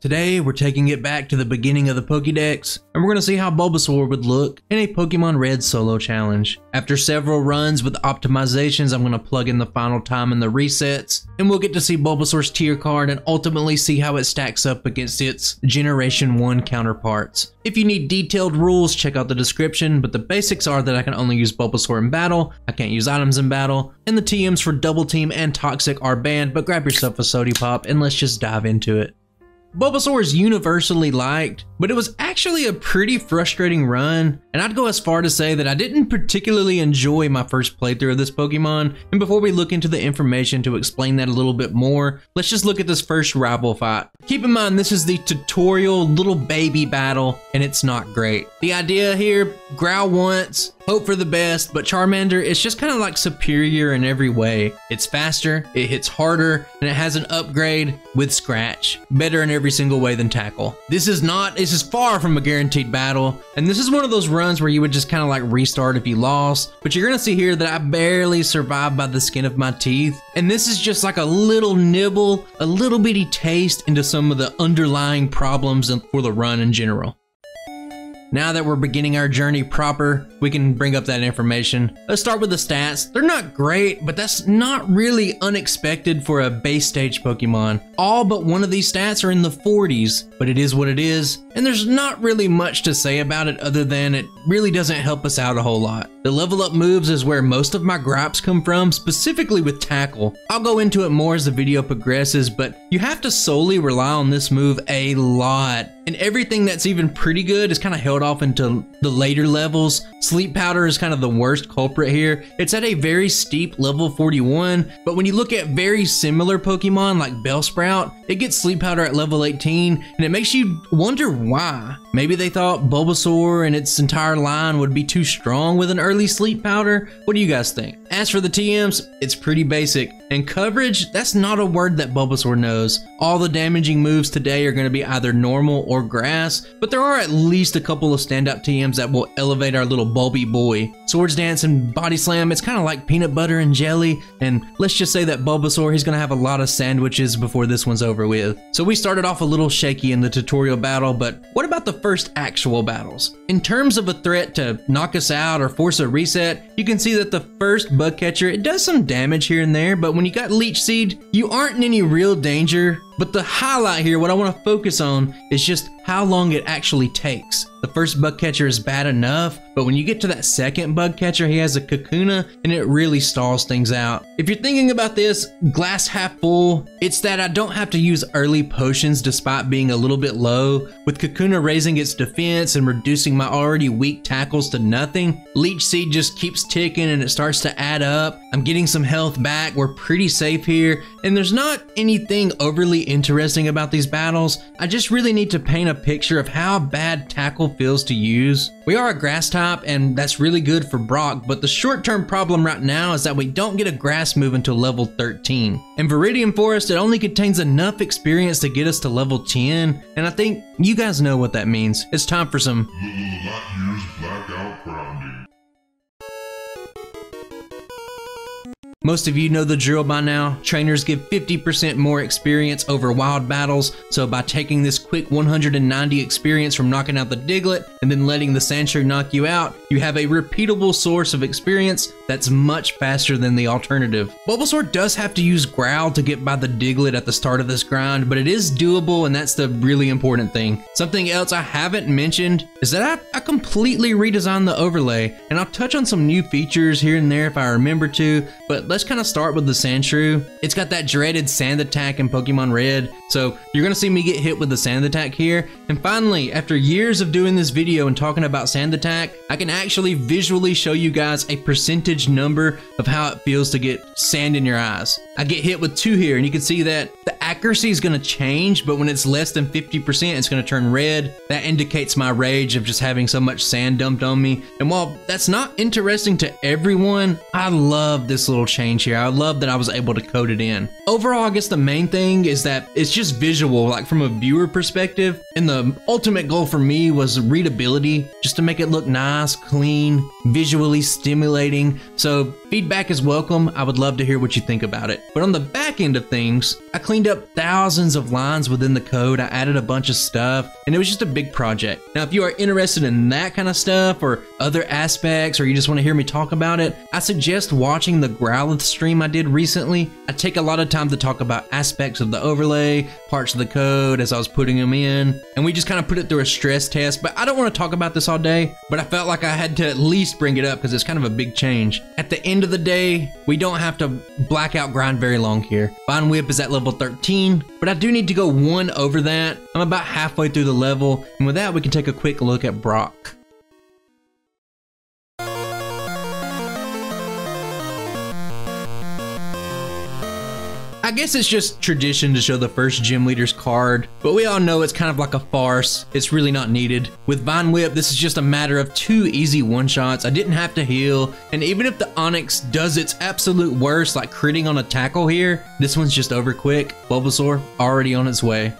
Today, we're taking it back to the beginning of the Pokédex, and we're going to see how Bulbasaur would look in a Pokemon Red solo challenge. After several runs with optimizations, I'm going to plug in the final time and the resets, and we'll get to see Bulbasaur's tier card and ultimately see how it stacks up against its Generation 1 counterparts. If you need detailed rules, check out the description, but the basics are that I can only use Bulbasaur in battle, I can't use items in battle, and the TMs for Double Team and Toxic are banned, but grab yourself a Sody Pop and let's just dive into it. Bulbasaur is universally liked, but it was actually a pretty frustrating run, and I'd go as far to say that I didn't particularly enjoy my first playthrough of this Pokemon, and before we look into the information to explain that a little bit more, let's just look at this first rival fight. Keep in mind this is the tutorial little baby battle, and it's not great. The idea here, growl once, hope for the best, but Charmander is just kind of like superior in every way. It's faster, it hits harder, and it has an upgrade with Scratch. Better in every single way than Tackle. This is not, this is far from a guaranteed battle, and this is one of those runs where you would just kind of like restart if you lost, but you're gonna see here that I barely survived by the skin of my teeth, and this is just like a little nibble, a little bitty taste into some of the underlying problems for the run in general. Now that we're beginning our journey proper, we can bring up that information. Let's start with the stats. They're not great, but that's not really unexpected for a base stage Pokemon. All but one of these stats are in the 40s, but it is what it is, and there's not really much to say about it other than it really doesn't help us out a whole lot. The level up moves is where most of my gripes come from, specifically with Tackle. I'll go into it more as the video progresses, but you have to solely rely on this move a lot and everything that's even pretty good is kind of held off into the later levels. Sleep Powder is kind of the worst culprit here. It's at a very steep level 41, but when you look at very similar Pokemon like Bellsprout, it gets Sleep Powder at level 18, and it makes you wonder why. Maybe they thought Bulbasaur and its entire line would be too strong with an early Sleep Powder? What do you guys think? As for the TMs, it's pretty basic. And coverage, that's not a word that Bulbasaur knows. All the damaging moves today are going to be either normal or grass, but there are at least a couple of standout TMs that will elevate our little bulby boy. Swords Dance and Body Slam, it's kind of like peanut butter and jelly, and let's just say that Bulbasaur, he's going to have a lot of sandwiches before this one's over with. So we started off a little shaky in the tutorial battle, but what about the first actual battles? In terms of a threat to knock us out or force a reset, you can see that the first bug catcher, it does some damage here and there, but when you got Leech Seed, you aren't in any real danger. But the highlight here, what I want to focus on, is just how long it actually takes. The first bug catcher is bad enough, but when you get to that second bug catcher, he has a Kakuna and it really stalls things out. If you're thinking about this, glass half full, it's that I don't have to use early potions despite being a little bit low. With Kakuna raising its defense and reducing my already weak tackles to nothing, Leech Seed just keeps ticking and it starts to add up. I'm getting some health back, we're pretty safe here, and there's not anything overly interesting about these battles. I just really need to paint a picture of how bad tackle feels to use. We are a grass type and that's really good for Brock, but the short term problem right now is that we don't get a grass move until level 13. In Viridian Forest, it only contains enough experience to get us to level 10, and I think you guys know what that means. It's time for some Most of you know the drill by now. Trainers give 50% more experience over wild battles, so by taking this quick 190 experience from knocking out the Diglett and then letting the Sandshrew knock you out, you have a repeatable source of experience that's much faster than the alternative. Bulbasaur does have to use Growl to get by the Diglett at the start of this grind, but it is doable and that's the really important thing. Something else I haven't mentioned is that I, I completely redesigned the overlay, and I'll touch on some new features here and there if I remember to, but let's let's kind of start with the Sandshrew. It's got that dreaded sand attack in Pokemon Red, so you're gonna see me get hit with the sand attack here. And finally, after years of doing this video and talking about sand attack, I can actually visually show you guys a percentage number of how it feels to get sand in your eyes. I get hit with two here, and you can see that the accuracy is gonna change, but when it's less than 50%, it's gonna turn red. That indicates my rage of just having so much sand dumped on me. And while that's not interesting to everyone, I love this little change change here. I love that I was able to code it in. Overall, I guess the main thing is that it's just visual, like from a viewer perspective. And the ultimate goal for me was readability, just to make it look nice, clean, visually stimulating. So feedback is welcome. I would love to hear what you think about it. But on the back end of things, I cleaned up thousands of lines within the code. I added a bunch of stuff and it was just a big project. Now, if you are interested in that kind of stuff or other aspects, or you just want to hear me talk about it, I suggest watching the Growlithe stream I did recently. I take a lot of time to talk about aspects of the overlay, parts of the code as I was putting them in, and we just kind of put it through a stress test. But I don't want to talk about this all day, but I felt like I had to at least bring it up because it's kind of a big change. At the end of the day, we don't have to blackout grind very long here. Vine Whip is at level 13, but I do need to go one over that. I'm about halfway through the level, and with that, we can take a quick look at Brock. I guess it's just tradition to show the first gym leader's card, but we all know it's kind of like a farce. It's really not needed. With Vine Whip, this is just a matter of two easy one-shots. I didn't have to heal, and even if the Onix does its absolute worst, like critting on a tackle here, this one's just over quick. Bulbasaur already on its way.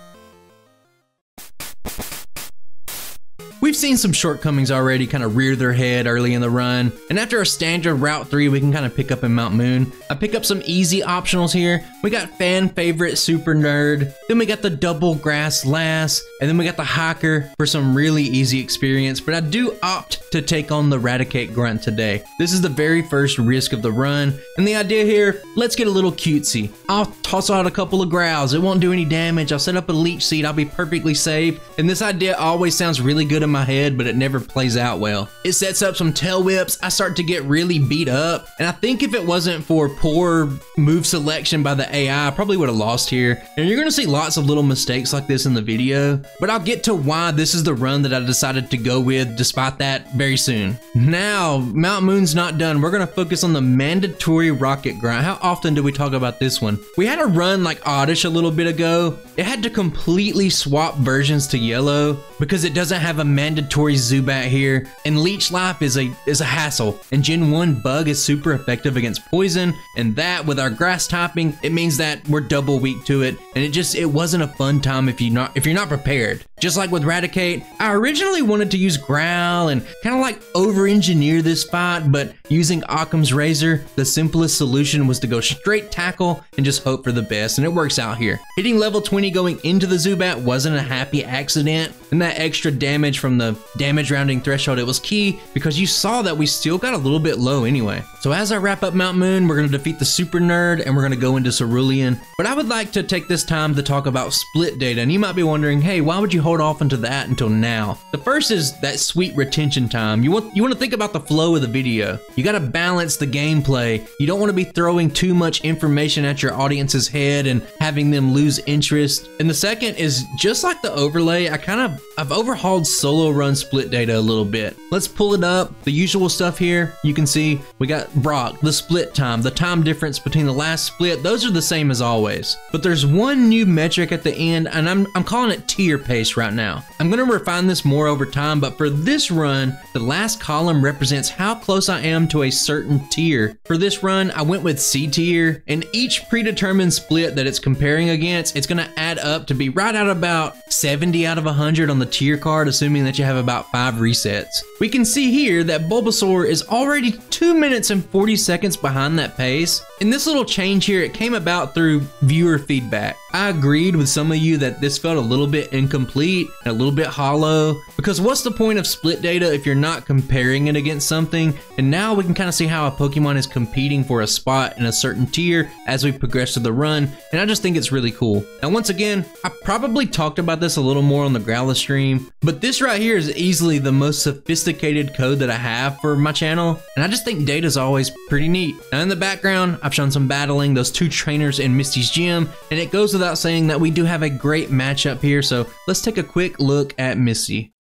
We've seen some shortcomings already kind of rear their head early in the run, and after a standard Route 3 we can kind of pick up in Mount Moon. I pick up some easy optionals here. We got fan favorite Super Nerd, then we got the double grass lass, and then we got the Hiker for some really easy experience, but I do opt to take on the Raticate Grunt today. This is the very first risk of the run, and the idea here, let's get a little cutesy. I'll toss out a couple of growls, it won't do any damage, I'll set up a leech seed, I'll be perfectly safe, and this idea always sounds really good in my head, but it never plays out well. It sets up some tail whips, I start to get really beat up, and I think if it wasn't for poor move selection by the AI, I probably would have lost here. And you're gonna see lots of little mistakes like this in the video, but I'll get to why this is the run that I decided to go with despite that very soon. Now, Mount Moon's not done. We're gonna focus on the mandatory rocket grind. How often do we talk about this one? We had a run like Oddish a little bit ago. It had to completely swap versions to yellow because it doesn't have a mandatory Zubat here, and Leech Life is a is a hassle. And Gen 1 Bug is super effective against poison, and that with our grass typing, it means that we're double weak to it, and it just it wasn't a fun time if you not if you're not prepared. Just like with Raticate, I originally wanted to use Growl and kind of like over-engineer this fight, but using Occam's Razor, the simplest solution was to go straight tackle and just hope for the best, and it works out here. Hitting level 20 going into the Zubat wasn't a happy accident, and that extra damage from the damage rounding threshold, it was key because you saw that we still got a little bit low anyway. So as I wrap up Mount Moon, we're to defeat the Super Nerd and we're to go into Cerulean. But I would like to take this time to talk about split data, and you might be wondering, hey, why would you hold off into that until now? The first is that sweet retention time. You want you want to think about the flow of the video. You got to balance the gameplay. You don't want to be throwing too much information at your audience's head and having them lose interest. And the second is just like the overlay, I kind of I've overhauled solo run split data a little bit. Let's pull it up. The usual stuff here. You can see we got Brock, the split time, the time difference between the last split. Those are the same as always. But there's one new metric at the end, and I'm I'm calling it tier pace right now. I'm gonna refine this more over time, but for this run, the last column represents how close I am to a certain tier. For this run, I went with C tier, and each predetermined split that it's comparing against, it's gonna add up to be right at about 70 out of 100 on the tier card, assuming that you have about five resets. We can see here that Bulbasaur is already 2 minutes and 40 seconds behind that pace, and this little change here, it came about through viewer feedback. I agreed with some of you that this felt a little bit incomplete a little bit hollow, because what's the point of split data if you're not comparing it against something? And now we can kind of see how a Pokemon is competing for a spot in a certain tier as we progress through the run, and I just think it's really cool. Now once again, I probably talked about this a little more on the Growlithe stream, but this right here is easily the most sophisticated code that I have for my channel, and I just think data is always pretty neat. Now in the background, I've shown some battling, those two trainers in Misty's gym, and it goes without saying that we do have a great matchup here, so let's take a quick look at Misty.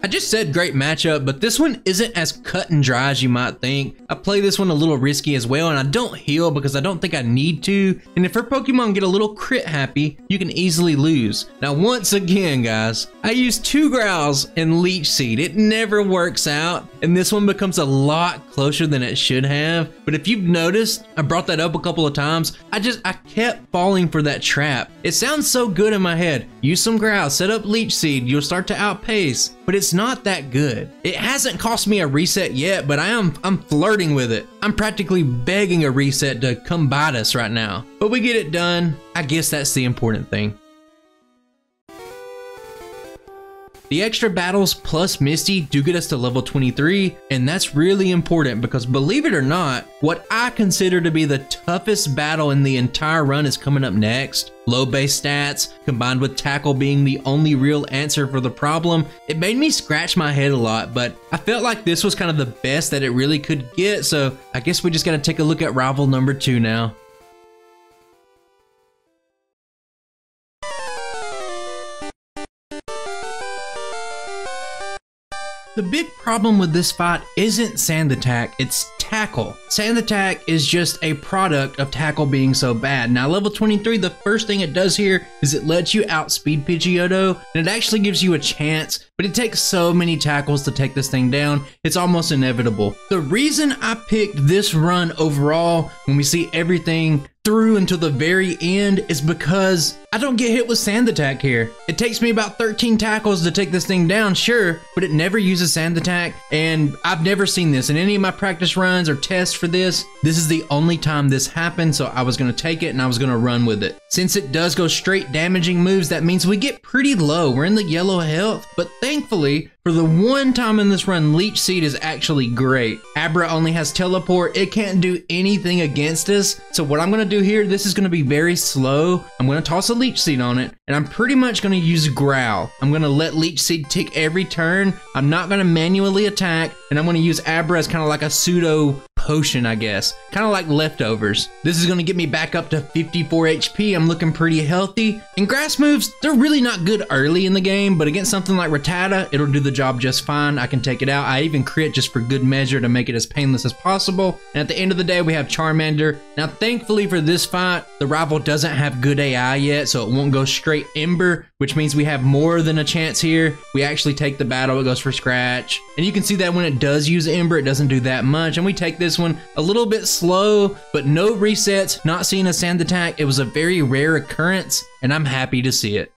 I just said great matchup, but this one isn't as cut and dry as you might think. I play this one a little risky as well, and I don't heal because I don't think I need to. And if her Pokemon get a little crit happy, you can easily lose. Now, once again, guys, I use two Growls and Leech Seed. It never works out, and this one becomes a lot closer than it should have. But if you've noticed, I brought that up a couple of times. I just, I kept falling for that trap. It sounds so good in my head. Use some Growls, set up Leech Seed, you'll start to outpace. But it's not that good. It hasn't cost me a reset yet, but I am I'm flirting with it. I'm practically begging a reset to come bite us right now. But we get it done. I guess that's the important thing. The extra battles plus Misty do get us to level 23, and that's really important because believe it or not, what I consider to be the toughest battle in the entire run is coming up next. Low base stats, combined with tackle being the only real answer for the problem, it made me scratch my head a lot, but I felt like this was kind of the best that it really could get, so I guess we just gotta take a look at rival number 2 now. The big problem with this fight isn't sand attack, it's tackle. Sand attack is just a product of tackle being so bad. Now level 23, the first thing it does here is it lets you outspeed Pidgeotto, and it actually gives you a chance, but it takes so many tackles to take this thing down, it's almost inevitable. The reason I picked this run overall, when we see everything through until the very end is because I don't get hit with sand attack here. It takes me about 13 tackles to take this thing down, sure, but it never uses sand attack, and I've never seen this in any of my practice runs or tests for this. This is the only time this happened, so I was gonna take it and I was gonna run with it. Since it does go straight damaging moves, that means we get pretty low. We're in the yellow health, but thankfully, for the one time in this run, Leech Seed is actually great. Abra only has Teleport. It can't do anything against us. So what I'm going to do here, this is going to be very slow. I'm going to toss a Leech Seed on it, and I'm pretty much going to use Growl. I'm going to let Leech Seed tick every turn. I'm not going to manually attack, and I'm going to use Abra as kind of like a pseudo potion, I guess. Kind of like leftovers. This is going to get me back up to 54 HP. I'm looking pretty healthy. And grass moves, they're really not good early in the game, but against something like Rattata, it'll do the job just fine. I can take it out. I even crit just for good measure to make it as painless as possible. And at the end of the day, we have Charmander. Now, thankfully for this fight, the rival doesn't have good AI yet, so it won't go straight Ember, which means we have more than a chance here. We actually take the battle, it goes for Scratch. And you can see that when it does use Ember, it doesn't do that much. And we take this one a little bit slow, but no resets, not seeing a sand attack. It was a very rare occurrence, and I'm happy to see it.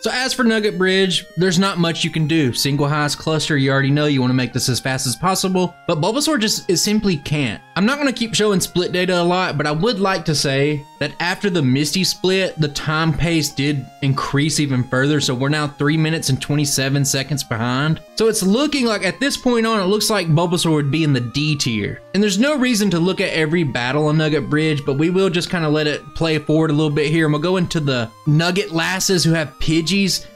So as for Nugget Bridge, there's not much you can do. Single highest cluster, you already know you want to make this as fast as possible, but Bulbasaur just it simply can't. I'm not going to keep showing split data a lot, but I would like to say that after the Misty split, the time pace did increase even further, so we're now 3 minutes and 27 seconds behind. So it's looking like at this point on, it looks like Bulbasaur would be in the D tier. And there's no reason to look at every battle on Nugget Bridge, but we will just kind of let it play forward a little bit here, and we'll go into the Nugget Lasses who have Pidgey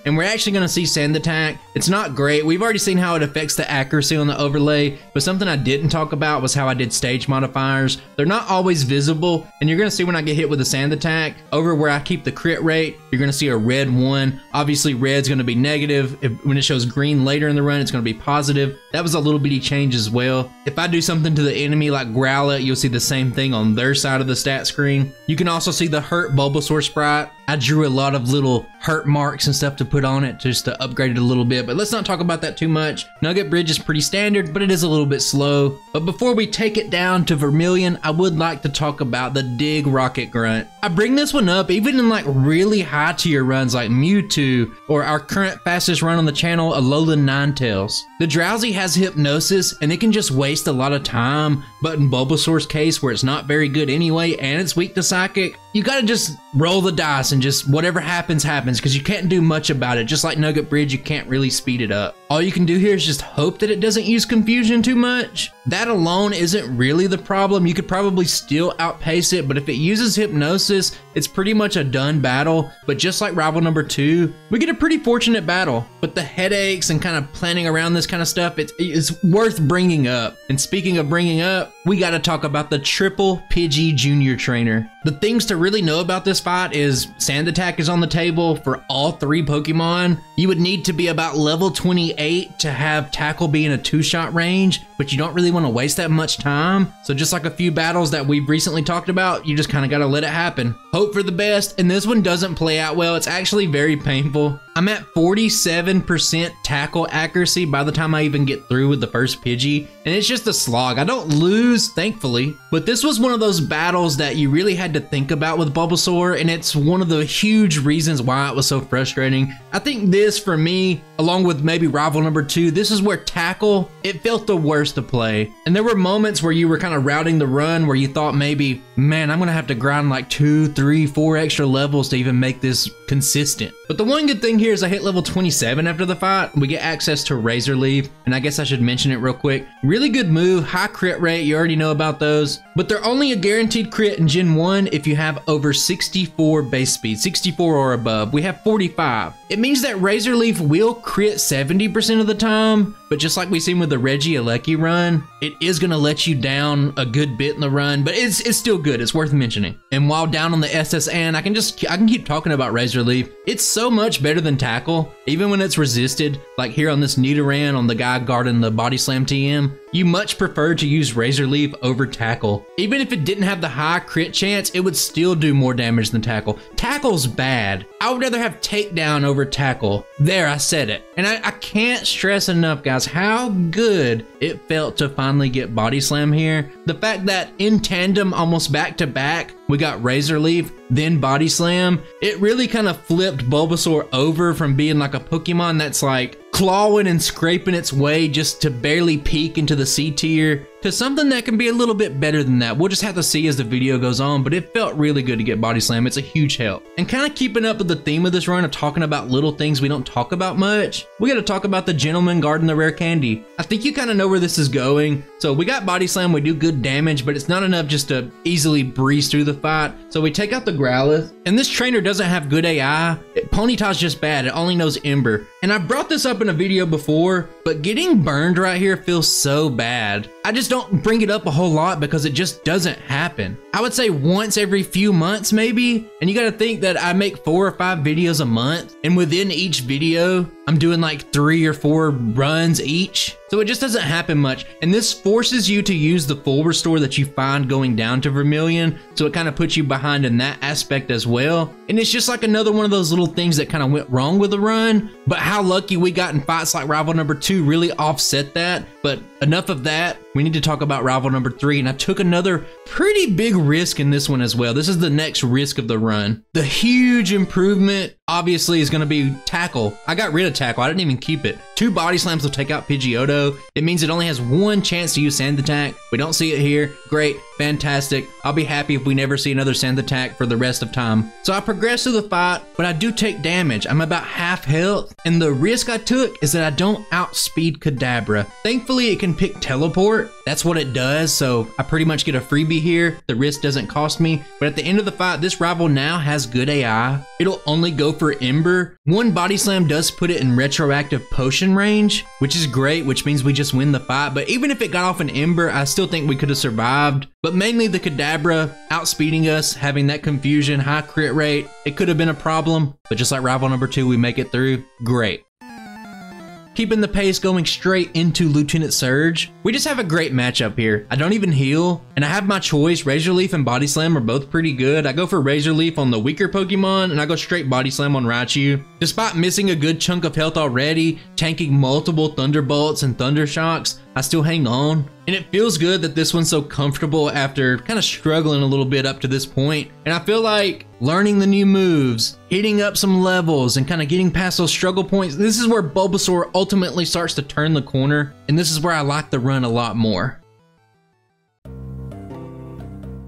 and we're actually going to see Sand Attack. It's not great. We've already seen how it affects the accuracy on the overlay, but something I didn't talk about was how I did stage modifiers. They're not always visible, and you're going to see when I get hit with a Sand Attack, over where I keep the crit rate, you're going to see a red one. Obviously, red's going to be negative. If, when it shows green later in the run, it's going to be positive. That was a little bitty change as well. If I do something to the enemy like Growlithe, you'll see the same thing on their side of the stat screen. You can also see the hurt Bulbasaur sprite. I drew a lot of little hurt marks and stuff to put on it just to upgrade it a little bit, but let's not talk about that too much. Nugget Bridge is pretty standard, but it is a little bit slow. But before we take it down to Vermilion, I would like to talk about the Dig Rocket Grunt. I bring this one up even in like really high tier runs like Mewtwo or our current fastest run on the channel, Alolan Ninetales. The Drowzee has Hypnosis and it can just waste a lot of time, but in Bulbasaur's case where it's not very good anyway and it's weak to Psychic, you gotta just roll the dice and just whatever happens, happens because you can't do much about it. Just like Nugget Bridge, you can't really speed it up. All you can do here is just hope that it doesn't use confusion too much. That alone isn't really the problem. You could probably still outpace it, but if it uses hypnosis, it's pretty much a done battle. But just like rival number two, we get a pretty fortunate battle. But the headaches and kind of planning around this kind of stuff, it's, it's worth bringing up. And speaking of bringing up, we got to talk about the triple Pidgey Junior Trainer. The things to really know about this fight is Sand Attack is on the table for all three Pokemon. You would need to be about level 28 to have Tackle be in a two-shot range, but you don't really want to waste that much time. So just like a few battles that we've recently talked about, you just kind of got to let it happen. Hope for the best, and this one doesn't play out well. It's actually very painful. I'm at 47% tackle accuracy by the time I even get through with the first Pidgey, and it's just a slog. I don't lose, thankfully, but this was one of those battles that you really had to think about with Bulbasaur, and it's one of the huge reasons why it was so frustrating. I think this, for me, along with maybe rival number two, this is where tackle, it felt the worst to play. And there were moments where you were kind of routing the run where you thought maybe, man, I'm gonna have to grind like two, three, four extra levels to even make this consistent. But the one good thing here is I hit level 27 after the fight. We get access to Razor Leaf, and I guess I should mention it real quick. Really good move, high crit rate, you already know about those. But they're only a guaranteed crit in Gen 1 if you have over 64 base speed, 64 or above. We have 45. It means that Razor Leaf will crit 70% of the time, but just like we seen with the Regieleki run, it is gonna let you down a good bit in the run, but it's it's still good. It's worth mentioning. And while down on the S.S. Anne, I can just I can keep talking about Razor Leaf. It's so much better than Tackle, even when it's resisted. Like here on this Nidoran on the guy guarding the Body Slam TM, you much prefer to use Razor Leaf over Tackle. Even if it didn't have the high crit chance, it would still do more damage than Tackle. Tackle's bad. I would rather have Takedown over Tackle. There, I said it. And I, I can't stress enough, guys, how good it felt to finally get Body Slam here. The fact that in tandem, almost back to back, we got Razor Leaf, then Body Slam. It really kind of flipped Bulbasaur over from being like a Pokemon that's like clawing and scraping its way just to barely peek into the C tier to something that can be a little bit better than that. We'll just have to see as the video goes on, but it felt really good to get Body Slam. It's a huge help. And kind of keeping up with the theme of this run of talking about little things we don't talk about much, we got to talk about the gentleman guarding the rare candy. I think you kind of know where this is going. So we got Body Slam, we do good damage, but it's not enough just to easily breeze through the fight. So we take out the Growlithe, and this trainer doesn't have good AI. Ponyta's just bad, it only knows Ember. And I brought this up in a video before, but getting burned right here feels so bad. I just don't bring it up a whole lot because it just doesn't happen. I would say once every few months maybe, and you gotta think that I make four or five videos a month, and within each video, I'm doing like three or four runs each. So it just doesn't happen much. And this forces you to use the full restore that you find going down to Vermilion. So it kind of puts you behind in that aspect as well. And it's just like another one of those little things that kind of went wrong with the run. But how lucky we got in fights like rival number two really offset that. But enough of that. We need to talk about rival number three. And I took another pretty big risk in this one as well. This is the next risk of the run. The huge improvement obviously is going to be tackle. I got rid of tackle. I didn't even keep it. Two body slams will take out Pidgeotto. It means it only has one chance to use sand attack. We don't see it here. Great. Fantastic. I'll be happy if we never see another sand attack for the rest of time. So I progress through the fight, but I do take damage. I'm about half health, and the risk I took is that I don't outspeed Kadabra. Thankfully, it can pick teleport. That's what it does, so I pretty much get a freebie here. The risk doesn't cost me, but at the end of the fight, this rival now has good AI. It'll only go for Ember. One body slam does put it in retroactive potion range, which is great, which means we just win the fight. But even if it got off an Ember, I still think we could have survived. But mainly the Kadabra outspeeding us, having that confusion, high crit rate, it could have been a problem. But just like rival number two, we make it through. Great keeping the pace going straight into Lieutenant Surge. We just have a great matchup here. I don't even heal, and I have my choice. Razor Leaf and Body Slam are both pretty good. I go for Razor Leaf on the weaker Pokemon, and I go straight Body Slam on Raichu. Despite missing a good chunk of health already, tanking multiple Thunderbolts and Thunder Shocks, I still hang on. And it feels good that this one's so comfortable after kind of struggling a little bit up to this point. And I feel like learning the new moves, hitting up some levels, and kind of getting past those struggle points, this is where Bulbasaur ultimately starts to turn the corner. And this is where I like the run a lot more.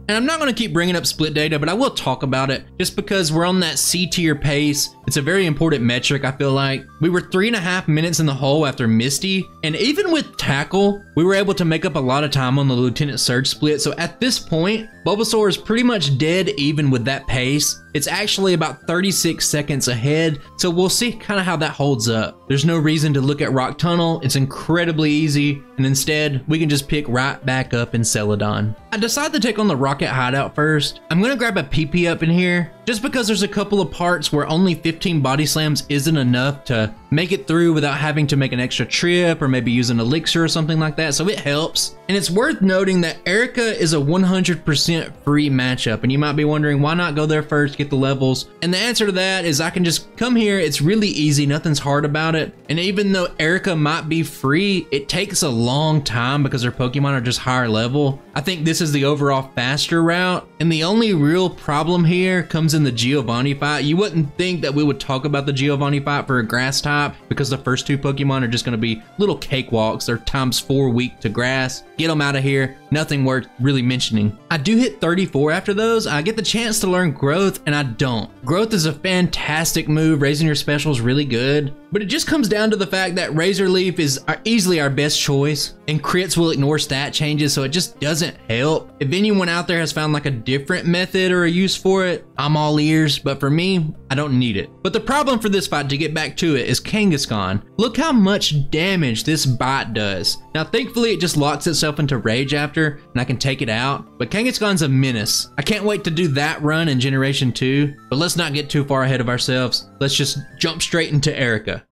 And I'm not going to keep bringing up split data, but I will talk about it just because we're on that C tier pace. It's a very important metric, I feel like. We were three and a half minutes in the hole after Misty, and even with Tackle, we were able to make up a lot of time on the Lieutenant Surge split. So at this point, Bulbasaur is pretty much dead even with that pace. It's actually about 36 seconds ahead, so we'll see kind of how that holds up. There's no reason to look at Rock Tunnel, it's incredibly easy, and instead, we can just pick right back up in Celadon. I decide to take on the Rocket Hideout first. I'm gonna grab a PP up in here, just because there's a couple of parts where only 15 body slams isn't enough to make it through without having to make an extra trip or maybe use an elixir or something like that, so it helps. And it's worth noting that Erica is a 100% free matchup, and you might be wondering why not go there first, get the levels? And the answer to that is I can just come here, it's really easy, nothing's hard about it. And even though Erica might be free, it takes a long time because her Pokemon are just higher level. I think this is the overall faster route, and the only real problem here comes in the Giovanni fight. You wouldn't think that we would talk about the Giovanni fight for a grass type, because the first two Pokemon are just going to be little cakewalks. They're times four weak to grass. Get them out of here. Nothing worth really mentioning. I do hit 34 after those. I get the chance to learn Growth and I don't. Growth is a fantastic move. Raising your special is really good. But it just comes down to the fact that Razor Leaf is uh, easily our best choice, and crits will ignore stat changes, so it just doesn't help. If anyone out there has found like a different method or a use for it, I'm all ears, but for me, I don't need it. But the problem for this fight, to get back to it, is Kangaskhan. Look how much damage this bite does. Now, thankfully, it just locks itself into Rage after, and I can take it out, but Kangaskhan's a menace. I can't wait to do that run in Generation 2, but let's not get too far ahead of ourselves. Let's just jump straight into Erica.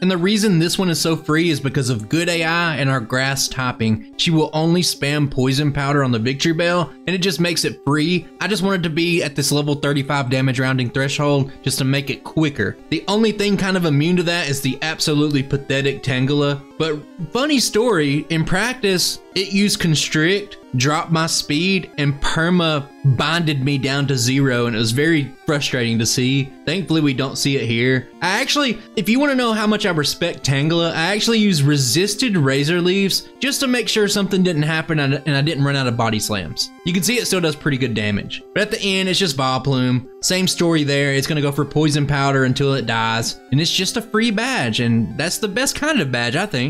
And the reason this one is so free is because of good AI and our grass typing. She will only spam poison powder on the Victreebel and it just makes it free. I just wanted to be at this level 35 damage rounding threshold just to make it quicker. The only thing kind of immune to that is the absolutely pathetic Tangela. But funny story, in practice, it used Constrict, dropped my speed, and Perma bonded me down to zero, and it was very frustrating to see. Thankfully, we don't see it here. I actually, if you want to know how much I respect Tangela, I actually use resisted Razor Leaves just to make sure something didn't happen and I didn't run out of body slams. You can see it still does pretty good damage. But at the end, it's just Vileplume. Same story there. It's going to go for Poison Powder until it dies. And it's just a free badge, and that's the best kind of badge, I think.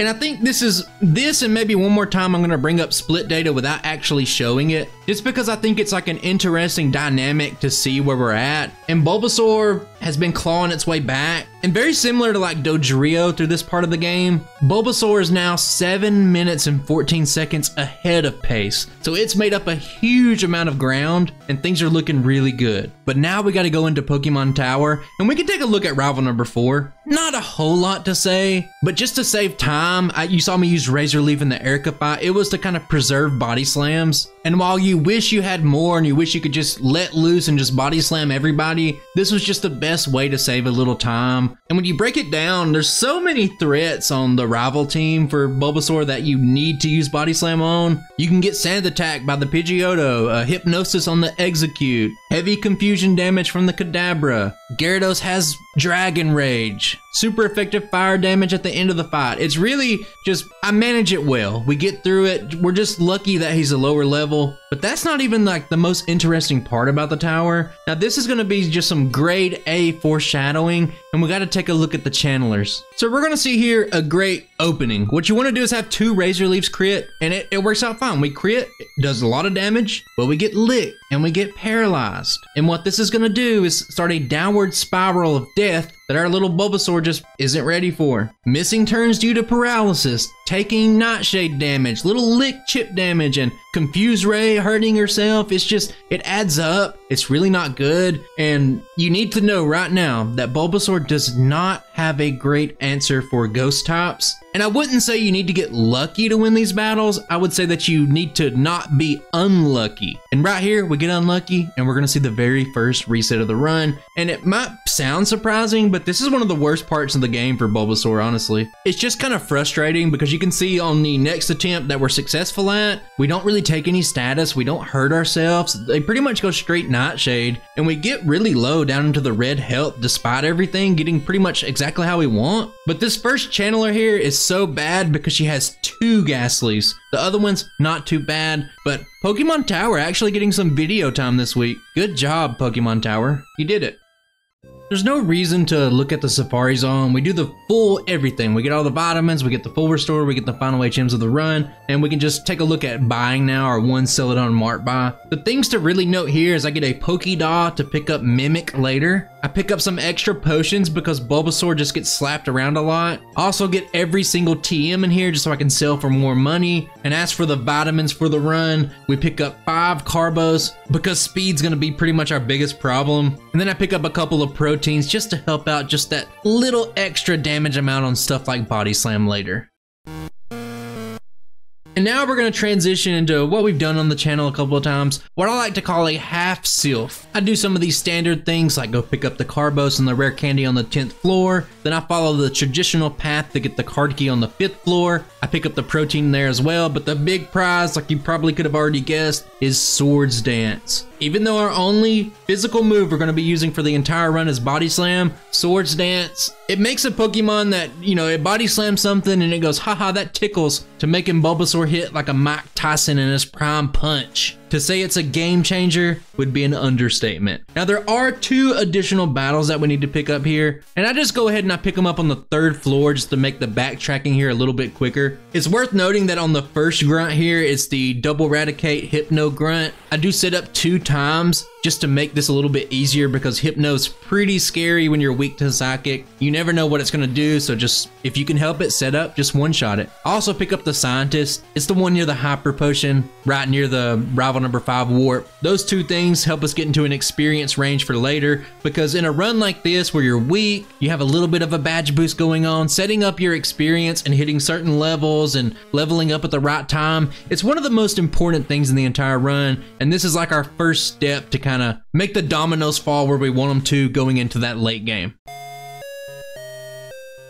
And I think this is this and maybe one more time I'm going to bring up split data without actually showing it. Just because I think it's like an interesting dynamic to see where we're at. And Bulbasaur has been clawing its way back. And very similar to like Dodrio through this part of the game, Bulbasaur is now 7 minutes and 14 seconds ahead of pace. So it's made up a huge amount of ground and things are looking really good. But now we got to go into Pokemon Tower and we can take a look at rival number 4. Not a whole lot to say, but just to save time, I, you saw me use Razor Leaf in the Erica fight. It was to kind of preserve body slams. And while you wish you had more and you wish you could just let loose and just body slam everybody, this was just the best way to save a little time. And when you break it down, there's so many threats on the rival team for Bulbasaur that you need to use body slam on. You can get sand attack by the Pidgeotto, a hypnosis on the Exeggcute, heavy confusion damage from the Kadabra. Gyarados has Dragon Rage, super effective fire damage at the end of the fight. It's really just, I manage it well. We get through it. We're just lucky that he's a lower level, but that's not even like the most interesting part about the tower. Now this is gonna be just some grade A foreshadowing and we gotta take a look at the channelers. So we're gonna see here a great opening. What you wanna do is have two Razor Leaves crit and it, it works out fine. We crit, does a lot of damage, but we get licked and we get paralyzed. And what this is gonna do is start a downward spiral of death that our little Bulbasaur just isn't ready for. Missing turns due to paralysis, taking Nightshade damage, little lick chip damage, and Confuse Ray hurting herself. It's just, it adds up. It's really not good. And you need to know right now that Bulbasaur does not have a great answer for ghost types. And I wouldn't say you need to get lucky to win these battles. I would say that you need to not be unlucky. And right here, we get unlucky and we're to see the very first reset of the run. And it might sound surprising, but this is one of the worst parts of the game for Bulbasaur, honestly. It's just kind of frustrating because you can see on the next attempt that we're successful at, we don't really take any status, we don't hurt ourselves. They pretty much go straight Nightshade and we get really low down into the red health despite everything, getting pretty much exactly how we want. But this first channeler here is so bad because she has two Gastlys. The other one's not too bad, but Pokemon Tower actually getting some video time this week. Good job, Pokemon Tower. You did it. There's no reason to look at the Safari Zone. We do the full everything. We get all the vitamins, we get the full restore, we get the final HMs of the run, and we can just take a look at buying now or one Celadon Mart buy. The things to really note here is I get a Pokédoll to pick up Mimic later. I pick up some extra potions because Bulbasaur just gets slapped around a lot. Also get every single TM in here just so I can sell for more money. And as for the vitamins for the run, we pick up five Carbos because speed's gonna be pretty much our biggest problem. And then I pick up a couple of proteins just to help out just that little extra damage amount on stuff like Body Slam later. And now we're gonna transition into what we've done on the channel a couple of times, what I like to call a half Silph. I do some of these standard things like go pick up the Carbos and the rare candy on the 10th floor, then I follow the traditional path to get the card key on the 5th floor. I pick up the protein there as well, but the big prize, like you probably could have already guessed, is Swords Dance. Even though our only physical move we're going to be using for the entire run is Body Slam, Swords Dance, it makes a Pokemon that, you know, it Body Slams something and it goes, haha, that tickles, to making Bulbasaur hit like a Mike Tyson in his prime punch. To say it's a game changer would be an understatement. Now there are two additional battles that we need to pick up here, and I just go ahead and I pick them up on the third floor just to make the backtracking here a little bit quicker. It's worth noting that on the first grunt here, it's the double Raticate Hypno grunt. I do set up two times just to make this a little bit easier because Hypno's pretty scary when you're weak to Psychic. You never know what it's gonna do, so just, if you can help it set up, just one-shot it. Also pick up the Scientist. It's the one near the Hyper Potion, right near the rival number 5 Warp. Those two things help us get into an experience range for later because in a run like this where you're weak, you have a little bit of a badge boost going on, setting up your experience and hitting certain levels and leveling up at the right time, it's one of the most important things in the entire run, and this is like our first step to kind of make the dominoes fall where we want them to going into that late game.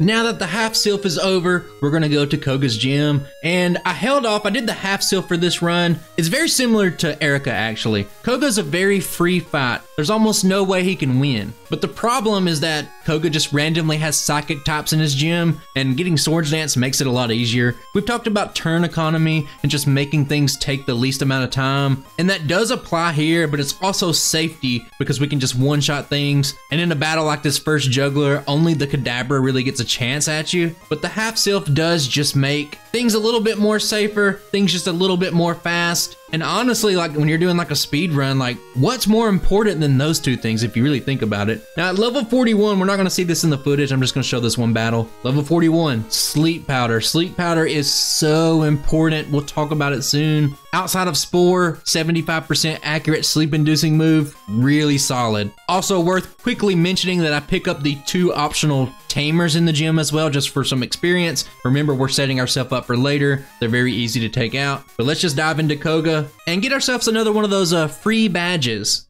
Now that the half Silph is over, we're gonna go to Koga's gym. And I held off, I did the half Silph for this run. It's very similar to Erica actually. Koga's a very free fight. There's almost no way he can win. But the problem is that Koga just randomly has psychic types in his gym, and getting Swords Dance makes it a lot easier. We've talked about turn economy and just making things take the least amount of time, and that does apply here, but it's also safety because we can just one-shot things. And in a battle like this first juggler, only the Kadabra really gets a chance at you. But the half Silph does just make things a little bit more safer, things just a little bit more fast, and honestly, like when you're doing like a speed run, like what's more important than those two things if you really think about it? Now at level 41, we're not gonna see this in the footage. I'm just gonna show this one battle. Level 41, sleep powder. Sleep powder is so important. We'll talk about it soon. Outside of Spore, 75% accurate sleep inducing move, really solid. Also worth quickly mentioning that I pick up the two optional tamers in the gym as well, just for some experience. Remember, we're setting ourselves up for later. They're very easy to take out. But let's just dive into Koga and get ourselves another one of those uh, free badges.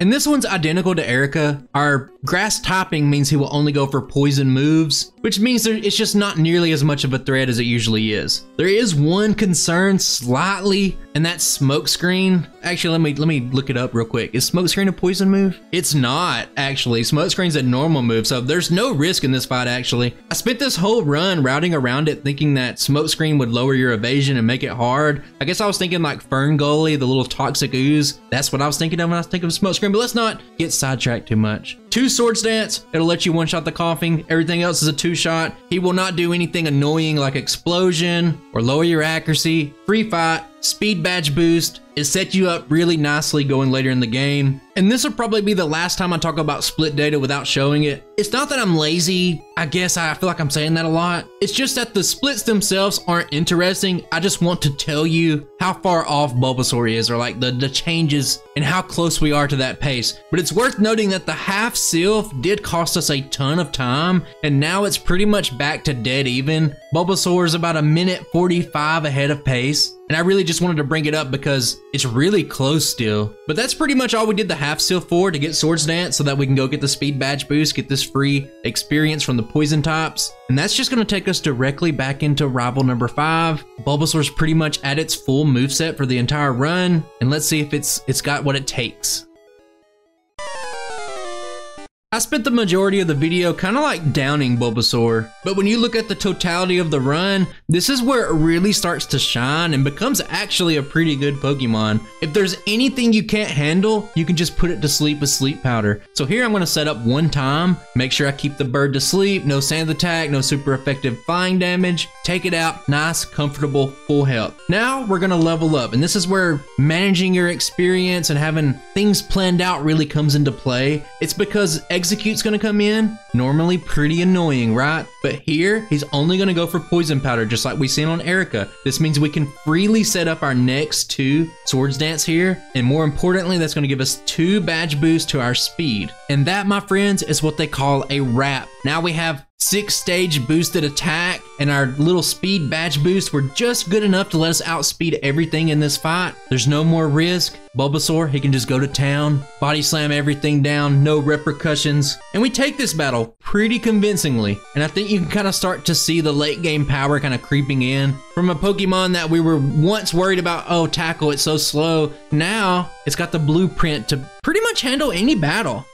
And this one's identical to Erica. Our grass typing means he will only go for poison moves, which means there, it's just not nearly as much of a threat as it usually is. There is one concern slightly, and that's smokescreen. Actually, let me let me look it up real quick. Is smokescreen a poison move? It's not actually. Smokescreen's a normal move, so there's no risk in this fight actually. I spent this whole run routing around it thinking that smokescreen would lower your evasion and make it hard. I guess I was thinking like FernGully, the little toxic ooze. That's what I was thinking of when I was thinking of smokescreen. but let's not get sidetracked too much. Two swords dance, it'll let you one shot the Koffing. Everything else is a two shot. He will not do anything annoying like explosion or lower your accuracy. Free fight, speed badge boost, it sets you up really nicely going later in the game. And this will probably be the last time I talk about split data without showing it. It's not that I'm lazy, I guess I feel like I'm saying that a lot. It's just that the splits themselves aren't interesting. I just want to tell you how far off Bulbasaur is or like the, the changes and how close we are to that pace. But it's worth noting that the half Sylph did cost us a ton of time and now it's pretty much back to dead even. Bulbasaur is about a minute 45 ahead of pace. And I really just wanted to bring it up because it's really close still. But that's pretty much all we did the half Sylph for to get Swords Dance so that we can go get the speed badge boost, get this free experience from the poison types. And that's just going to take us directly back into rival number 5. Bulbasaur's pretty much at its full moveset for the entire run. And let's see if it's it's got what it takes. I spent the majority of the video kind of like downing Bulbasaur, but when you look at the totality of the run, this is where it really starts to shine and becomes actually a pretty good Pokemon. If there's anything you can't handle, you can just put it to sleep with Sleep Powder. So here I'm going to set up one time, make sure I keep the bird to sleep, no sand attack, no super effective flying damage, take it out, nice, comfortable, full health. Now we're going to level up, and this is where managing your experience and having things planned out really comes into play. It's because Exeggcute's gonna come in, normally pretty annoying, right? But here, he's only gonna go for Poison Powder, just like we seen on Erica. This means we can freely set up our next two Swords Dance here, and more importantly, that's gonna give us two badge boosts to our speed. And that, my friends, is what they call a wrap. Now we have six stage boosted attack and our little speed badge boost were just good enough to let us outspeed everything in this fight. There's no more risk. Bulbasaur, he can just go to town, body slam everything down, no repercussions. And we take this battle pretty convincingly. And I think you can kind of start to see the late game power kind of creeping in. From a Pokemon that we were once worried about, oh, tackle, it's so slow. Now, it's got the blueprint to pretty much handle any battle.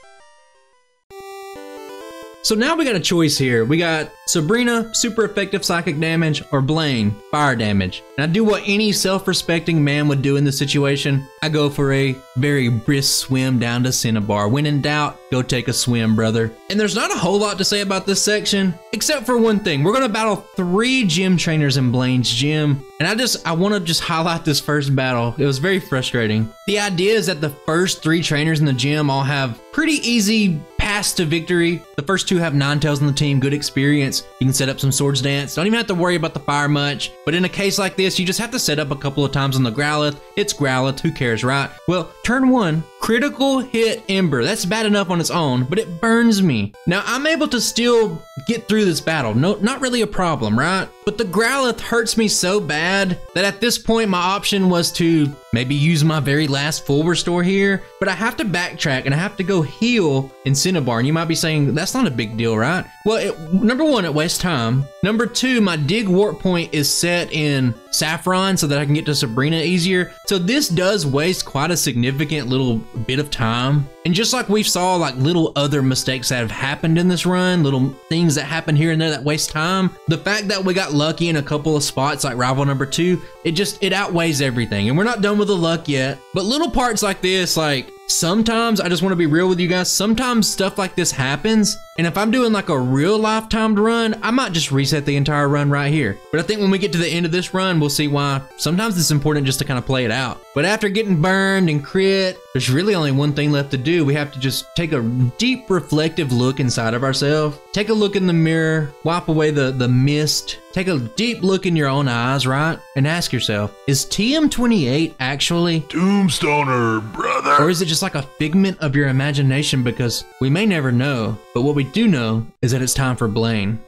So now we got a choice here. We got Sabrina, super effective psychic damage, or Blaine, fire damage. And I do what any self-respecting man would do in this situation. I go for a very brisk swim down to Cinnabar. When in doubt, go take a swim, brother. And there's not a whole lot to say about this section, except for one thing. We're gonna battle three gym trainers in Blaine's gym. And I just, I wanna just highlight this first battle. It was very frustrating. The idea is that the first three trainers in the gym all have pretty easy pass to victory. The first two have Ninetales on the team, good experience. You can set up some Swords Dance. Don't even have to worry about the fire much. But in a case like this, you just have to set up a couple of times on the Growlithe. It's Growlithe, who cares, right? Well, turn one, critical hit Ember. That's bad enough on its own, but it burns me. Now, I'm able to still get through this battle. No, not really a problem, right? But the Growlithe hurts me so bad that at this point, my option was to maybe use my very last full restore here, but I have to backtrack and I have to go heal in Cinnabar. And you might be saying, that's not a big deal, right? Well, it, number one, it wastes time. Number two, my dig warp point is set in Saffron so that I can get to Sabrina easier. So this does waste quite a significant little bit of time. And just like we saw like little other mistakes that have happened in this run, little things that happen here and there that waste time, the fact that we got lucky in a couple of spots like rival number two, it just, it outweighs everything. And we're not done with the luck yet, but little parts like this, like sometimes I just want to be real with you guys. Sometimes stuff like this happens. And if I'm doing like a real lifetime run, I might just reset the entire run right here. But I think when we get to the end of this run, we'll see why sometimes it's important just to kind of play it out. But after getting burned and crit, there's really only one thing left to do. We have to just take a deep reflective look inside of ourselves. Take a look in the mirror, wipe away the, the mist, take a deep look in your own eyes, right? And ask yourself, is TM28 actually Tombstoner, brother. or is it just like a figment of your imagination? Because we may never know, but what we do know is that it's time for Blaine.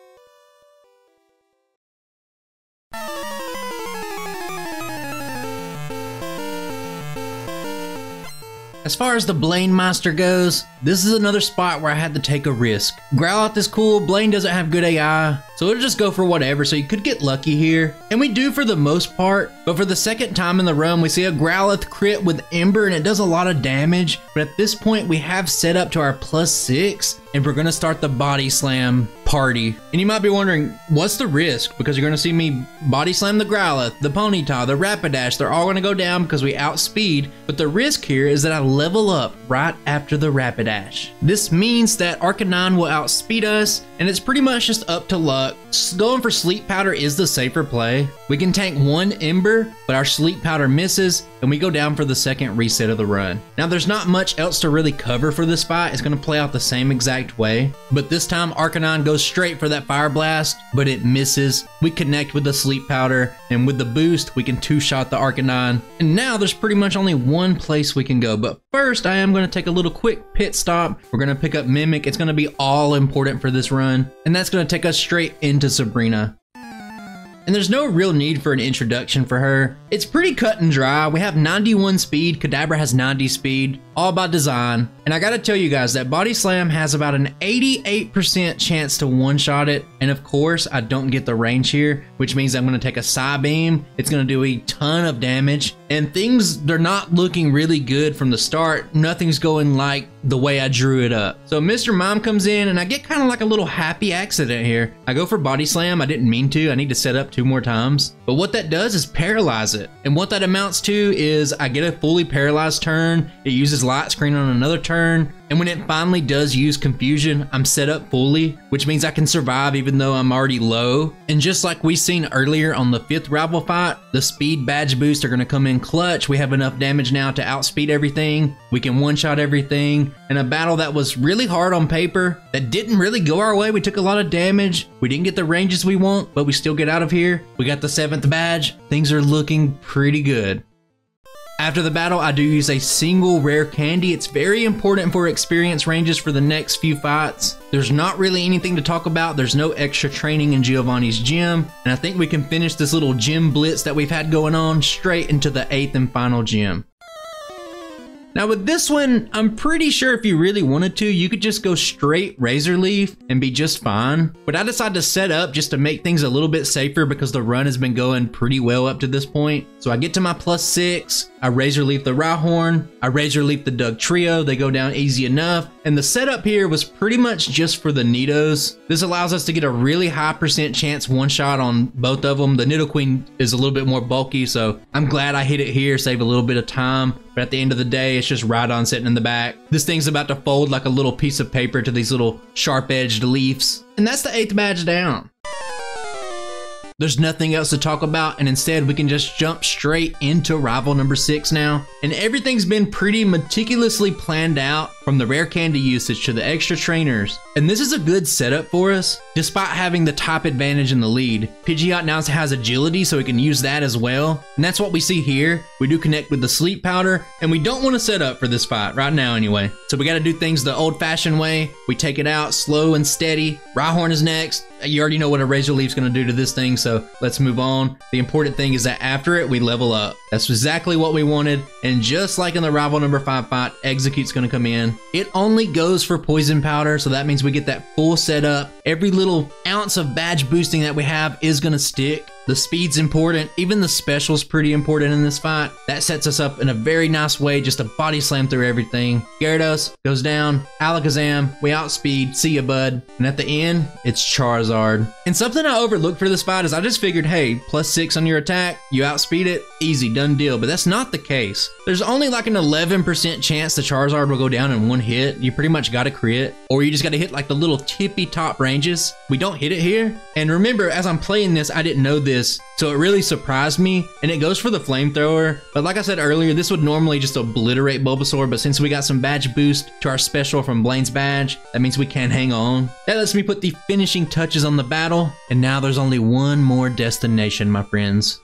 As far as the Blaine Monster goes, this is another spot where I had to take a risk. Growlithe is cool, Blaine doesn't have good AI, so it'll just go for whatever, so you could get lucky here. And we do for the most part, but for the second time in the run, we see a Growlithe crit with Ember and it does a lot of damage, but at this point we have set up to our plus six, and we're gonna start the body slam party. And you might be wondering, what's the risk? Because you're gonna see me body slam the Growlithe, the Ponyta, the Rapidash, they're all gonna go down because we outspeed, but the risk here is that I level up right after the Rapidash. This means that Arcanine will outspeed us, and it's pretty much just up to luck. Going for Sleep Powder is the safer play. We can tank one Ember, but our Sleep Powder misses, and we go down for the second reset of the run. Now, there's not much else to really cover for this fight. It's going to play out the same exact way, but this time Arcanine goes straight for that Fire Blast, but it misses. We connect with the Sleep Powder, and with the boost, we can two-shot the Arcanine. And now there's pretty much only one place we can go, but first I am going to take a little quick pit stop. We're going to pick up Mimic. It's going to be all important for this run, and that's going to take us straight into Sabrina. And there's no real need for an introduction for her. It's pretty cut and dry. We have 91 speed, Kadabra has 90 speed, all by design. And I gotta tell you guys that Body Slam has about an 88% chance to one-shot it. And of course, I don't get the range here, which means I'm gonna take a Psybeam. It's gonna do a ton of damage. And things, they're not looking really good from the start. Nothing's going like the way I drew it up. So Mr. Mime comes in and I get kind of like a little happy accident here. I go for Body Slam. I didn't mean to. I need to set up two more times. But what that does is paralyze it. And what that amounts to is I get a fully paralyzed turn. It uses light screen on another turn. And when it finally does use confusion, I'm set up fully, which means I can survive even though I'm already low. And just like we seen earlier on the fifth rival fight, the speed badge boosts are gonna come in clutch. We have enough damage now to outspeed everything. We can one-shot everything. In a battle that was really hard on paper, that didn't really go our way. We took a lot of damage. We didn't get the ranges we want, but we still get out of here. We got the seventh badge. Things are looking pretty good. After the battle, I do use a single rare candy. It's very important for experience ranges for the next few fights. There's not really anything to talk about. There's no extra training in Giovanni's gym. And I think we can finish this little gym blitz that we've had going on straight into the eighth and final gym. Now with this one, I'm pretty sure if you really wanted to, you could just go straight Razor Leaf and be just fine. But I decided to set up just to make things a little bit safer because the run has been going pretty well up to this point. So I get to my plus six, I Razor Leaf the Rhyhorn, I Razor Leaf the Dugtrio, they go down easy enough. And the setup here was pretty much just for the Nidos. This allows us to get a really high percent chance one shot on both of them. The Nidoqueen is a little bit more bulky, so I'm glad I hit it here, save a little bit of time. But at the end of the day, it's just Rhydon sitting in the back. This thing's about to fold like a little piece of paper to these little sharp-edged leaves. And that's the eighth badge down. There's nothing else to talk about, and instead we can just jump straight into rival number six now. And everything's been pretty meticulously planned out from the rare candy usage to the extra trainers. And this is a good setup for us, despite having the top advantage in the lead. Pidgeot now has agility, so we can use that as well. And that's what we see here. We do connect with the sleep powder, and we don't want to set up for this fight right now anyway. So we got to do things the old fashioned way. We take it out slow and steady. Rhyhorn is next. You already know what a Razor Leaf's going to do to this thing, so let's move on. The important thing is that after it, we level up. That's exactly what we wanted, and just like in the rival number 5 fight, Exeggcute's going to come in. It only goes for Poison Powder, so that means we get that full setup. Every little ounce of badge boosting that we have is going to stick. The speed's important. Even the special's pretty important in this fight. That sets us up in a very nice way just to body slam through everything. Gyarados goes down. Alakazam, we outspeed. See ya, bud. And at the end, it's Charizard. And something I overlooked for this fight is I just figured, hey, plus six on your attack, you outspeed it, easy, done deal. But that's not the case. There's only like an 11% chance the Charizard will go down in one hit. You pretty much got to crit, or you just got to hit like the little tippy top ranges. We don't hit it here. And remember, as I'm playing this, I didn't know this this, so it really surprised me, and it goes for the flamethrower. But like I said earlier, this would normally just obliterate Bulbasaur, but since we got some badge boost to our special from Blaine's badge, that means we can hang on. That lets me put the finishing touches on the battle, and now there's only one more destination, my friends.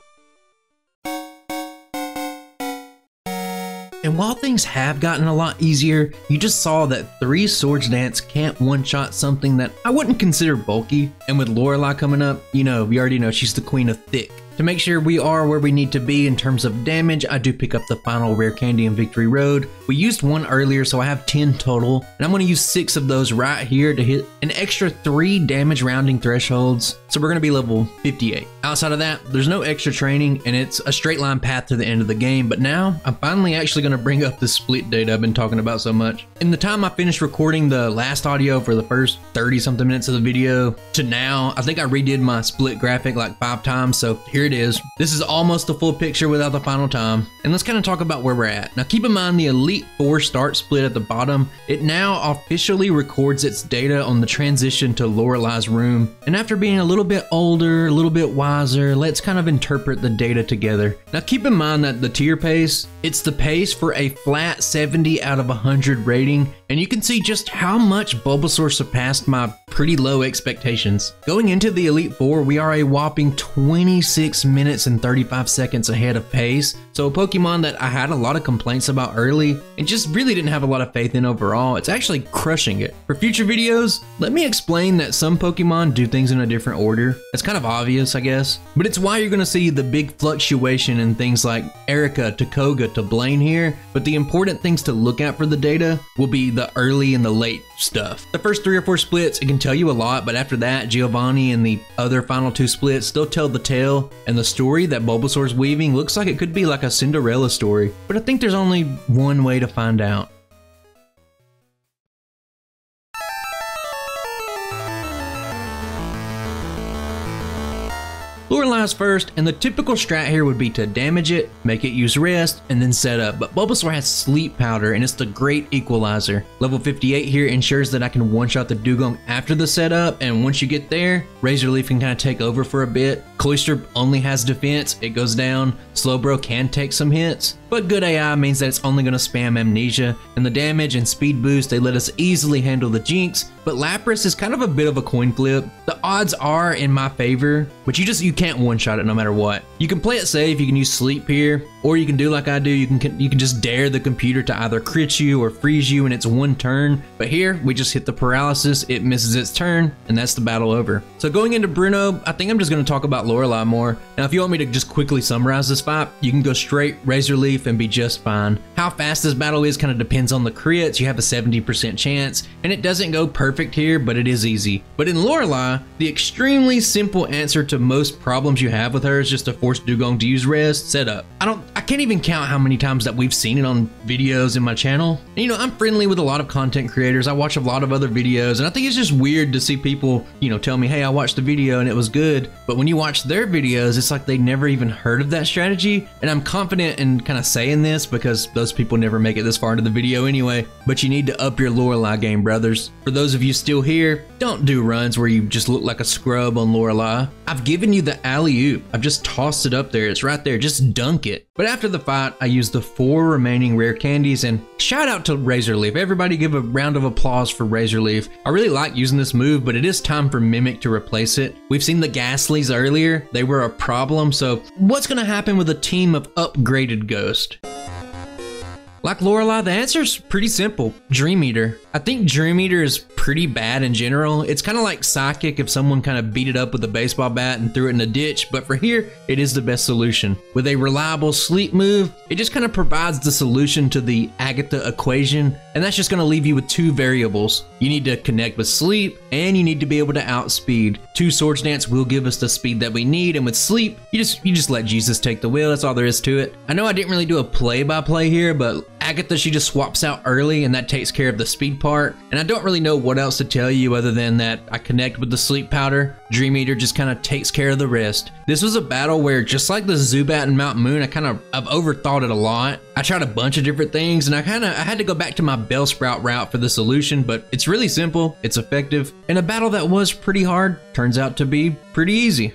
And while things have gotten a lot easier, you just saw that 3 Swords Dance can't one-shot something that I wouldn't consider bulky, and with Lorelei coming up, you know, we already know she's the queen of thick. To make sure we are where we need to be in terms of damage, I do pick up the final rare candy in Victory Road. We used one earlier, so I have 10 total, and I'm to use 6 of those right here to hit an extra 3 damage rounding thresholds, so we're going to be level 58. Outside of that, there's no extra training, and it's a straight line path to the end of the game, but now I'm finally actually going to bring up the split data I've been talking about so much. In the time I finished recording the last audio for the first 30 something minutes of the video to now, I think I redid my split graphic like 5 times, so here it is. This is almost a full picture without the final time. And let's kind of talk about where we're at. Now keep in mind the Elite Four start split at the bottom. It now officially records its data on the transition to Lorelei's room. And after being a little bit older, a little bit wiser, let's kind of interpret the data together. Now keep in mind that the tier pace, it's the pace for a flat 70 out of 100 rating. And you can see just how much Bulbasaur surpassed my pretty low expectations. Going into the Elite Four, we are a whopping 26 minutes and 35 seconds ahead of pace. So a Pokemon that I had a lot of complaints about early and just really didn't have a lot of faith in overall, it's actually crushing it. For future videos, let me explain that some Pokemon do things in a different order. It's kind of obvious, I guess, but it's why you're gonna see the big fluctuation in things like Erika to Koga to Blaine here, but the important things to look at for the data will be the early and the late stuff. The first three or four splits, it can tell you a lot, but after that, Giovanni and the other final two splits still tell the tale, and the story that Bulbasaur's weaving looks like it could be like a Cinderella story, but I think there's only one way to find out. Lorelei's first, and the typical strat here would be to damage it, make it use rest, and then set up, but Bulbasaur has Sleep Powder, and it's the great equalizer. Level 58 here ensures that I can one-shot the Dewgong after the setup, and once you get there, Razor Leaf can kind of take over for a bit. Cloyster only has defense, it goes down. Slowbro can take some hits, but good AI means that it's only going to spam Amnesia, and the damage and speed boost they let us easily handle the Jynx, but Lapras is kind of a bit of a coin flip. The odds are in my favor, but you just you can't one-shot it no matter what. You can play it safe, you can use sleep here, or you can do like I do, you can you can just dare the computer to either crit you or freeze you in its one turn, but here we just hit the paralysis, it misses its turn, and that's the battle over. So going into Bruno, I think I'm just going to talk about Lorelei more. Now if you want me to just quickly summarize this fight, you can go straight Razor Leaf and be just fine. How fast this battle is kind of depends on the crits, you have a 70% chance, and it doesn't go perfect here, but it is easy. But in Lorelei, the extremely simple answer to most problems you have with her is just to force Dewgong to use rest, setup. I don't I can't even count how many times that we've seen it on videos in my channel. And, you know, I'm friendly with a lot of content creators. I watch a lot of other videos, and I think it's just weird to see people, you know, tell me, hey, I watched the video and it was good. But when you watch their videos, it's like they never even heard of that strategy. And I'm confident in kind of saying this because those people never make it this far into the video anyway. But you need to up your Lorelei game, brothers. For those of you still here, don't do runs where you just look like a scrub on Lorelei. I've given you the alley oop. I've just tossed it up there. It's right there. Just dunk it. But after the fight, I used the four remaining rare candies and shout out to Razor Leaf. Everybody give a round of applause for Razor Leaf. I really like using this move, but it is time for Mimic to replace it. We've seen the Gastlys earlier. They were a problem, so what's going to happen with a team of upgraded Ghost? Like Lorelei, the answer is pretty simple. Dream Eater. I think Dream Eater is pretty bad in general. It's kind of like Psychic if someone kind of beat it up with a baseball bat and threw it in a ditch, but for here, it is the best solution. With a reliable sleep move, it just kind of provides the solution to the Agatha equation, and that's just going to leave you with two variables. You need to connect with sleep, and you need to be able to outspeed. Two Swords Dance will give us the speed that we need, and with sleep, you just you just let Jesus take the wheel. That's all there is to it. I know I didn't really do a play-by-play -play here, but Agatha, she just swaps out early and that takes care of the speed part. And I don't really know what else to tell you other than that I connect with the sleep powder. Dream Eater just kind of takes care of the rest. This was a battle where just like the Zubat and Mount Moon, I kind of I've overthought it a lot. I tried a bunch of different things and I kind of I had to go back to my Bellsprout route for the solution, but it's really simple, it's effective, and a battle that was pretty hard turns out to be pretty easy.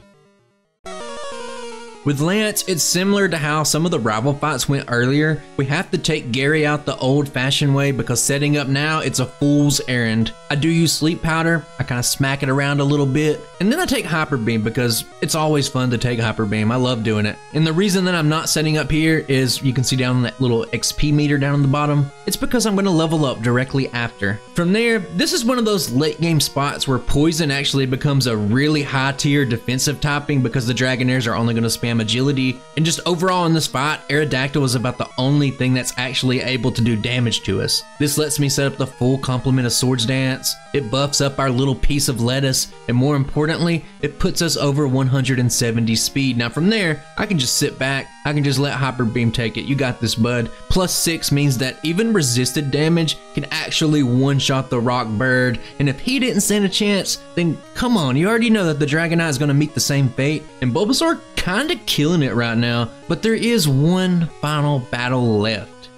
With Lance, it's similar to how some of the rival fights went earlier. We have to take Gary out the old fashioned way because setting up now, it's a fool's errand. I do use sleep powder, I kind of smack it around a little bit, and then I take Hyper Beam because it's always fun to take Hyper Beam. I love doing it. And the reason that I'm not setting up here is you can see down that little XP meter down on the bottom. It's because I'm going to level up directly after. From there, this is one of those late game spots where Poison actually becomes a really high tier defensive typing because the Dragonairs are only going to spam agility. And just overall in this fight, Aerodactyl is about the only thing that's actually able to do damage to us. This lets me set up the full complement of Swords Dance, it buffs up our little piece of lettuce, and more importantly, it puts us over 170 speed. Now from there, I can just sit back, I can just let Hyper Beam take it. You got this, bud. Plus 6 means that even resisted damage can actually one-shot the Rock Bird, and if he didn't stand a chance, then come on, you already know that the Dragonite is going to meet the same fate, and Bulbasaur kinda killing it right now, but there is one final battle left.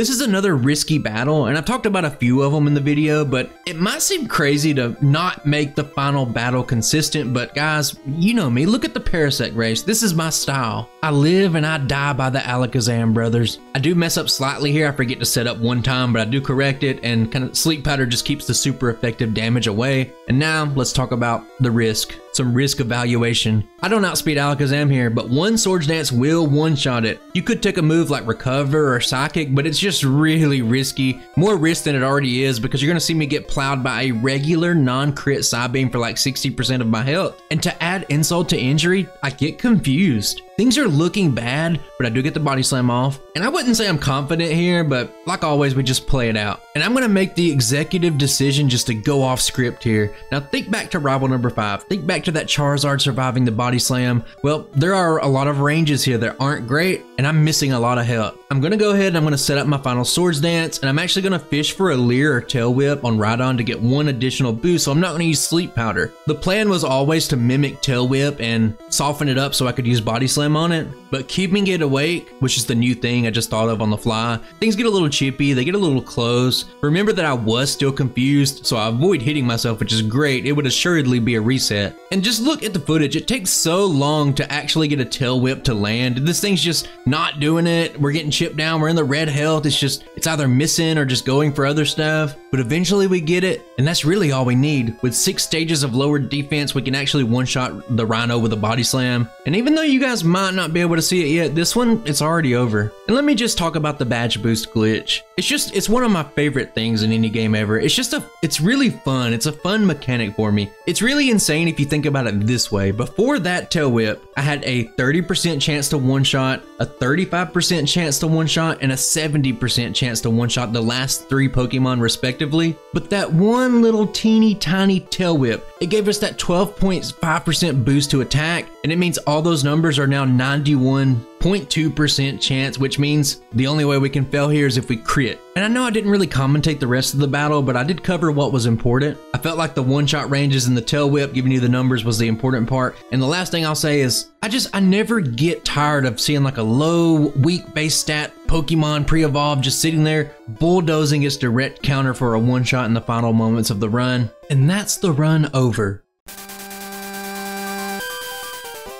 This is another risky battle, and I've talked about a few of them in the video, but it might seem crazy to not make the final battle consistent, but guys, you know me, look at the Parasect race. This is my style. I live and I die by the Alakazam brothers. I do mess up slightly here, I forget to set up one time, but I do correct it, and kind of Sleep Powder just keeps the super effective damage away. And now, let's talk about the risk some risk evaluation. I don't outspeed Alakazam here, but one Swords Dance will one-shot it. You could take a move like Recover or Psychic, but it's just really risky. More risk than it already is because you're gonna see me get plowed by a regular non-crit Psybeam for like 60% of my health. And to add insult to injury, I get confused. Things are looking bad, but I do get the body slam off. And I wouldn't say I'm confident here, but like always, we just play it out. And I'm gonna make the executive decision just to go off script here. Now think back to rival number five. Think back to that Charizard surviving the body slam. Well, there are a lot of ranges here that aren't great, and I'm missing a lot of help. I'm gonna go ahead and I'm gonna set up my final swords dance, and I'm actually gonna fish for a leer or tail whip on Rhydon to get one additional boost, so I'm not gonna use sleep powder. The plan was always to mimic tail whip and soften it up so I could use body slam slam on it, but keeping it awake, which is the new thing I just thought of on the fly, things get a little chippy, they get a little close. Remember that I was still confused, so I avoid hitting myself, which is great. It would assuredly be a reset. And just look at the footage, it takes so long to actually get a tail whip to land. This thing's just not doing it. We're getting chipped down, we're in the red health. It's just, it's either missing or just going for other stuff. But eventually we get it, and that's really all we need. With six stages of lowered defense, we can actually one shot the Rhino with a body slam. And even though you guys might not be able to see it yet, this one, it's already over. And let me just talk about the badge boost glitch. It's just, it's one of my favorite things in any game ever. It's just a, it's really fun. It's a fun mechanic for me. It's really insane if you think about it this way. Before that tail whip, I had a 30% chance to one shot, a 35% chance to one shot, and a 70% chance to one shot the last three Pokemon respectively. But that one little teeny tiny tail whip, it gave us that 12.5% boost to attack, and it means all those numbers are now 91 0.2% chance, which means the only way we can fail here is if we crit. And I know I didn't really commentate the rest of the battle, but I did cover what was important. I felt like the one-shot ranges and the tail whip giving you the numbers was the important part. And the last thing I'll say is, I just, I never get tired of seeing like a low, weak base stat Pokemon pre-evolved just sitting there bulldozing its direct counter for a one-shot in the final moments of the run. And that's the run over.